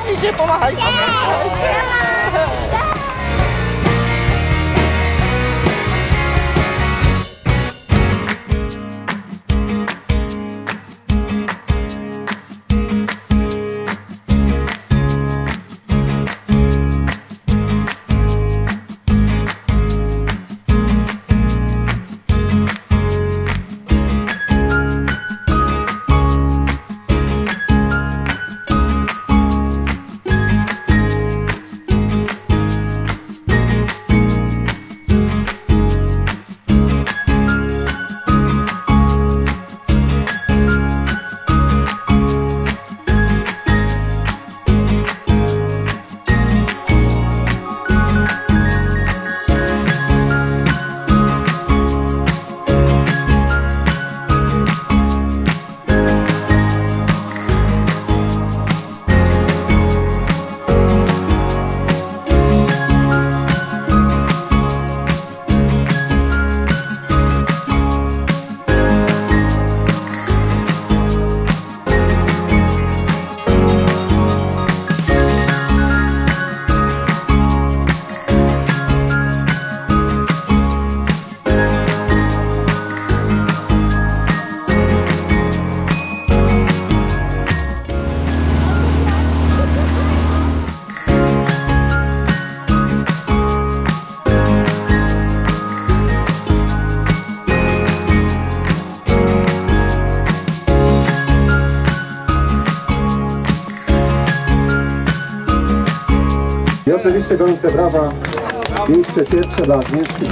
谢谢妈妈还有旁 I oczywiście gorące brawa. Miejsce pierwsze dla Agnieszki.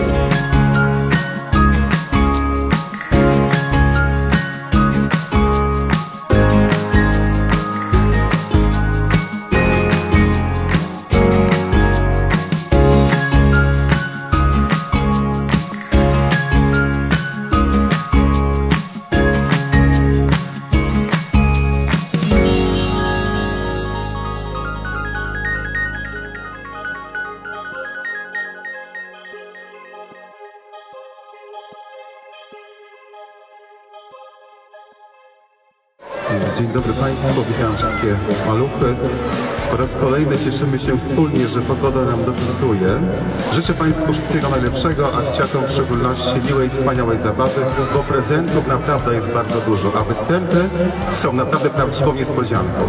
Państwu, witam wszystkie maluchy. Po raz kolejny cieszymy się wspólnie, że pogoda nam dopisuje. Życzę Państwu wszystkiego najlepszego, a dzieciakom w szczególności miłej, wspaniałej zabawy, bo prezentów naprawdę jest bardzo dużo, a występy są naprawdę prawdziwą niespodzianką.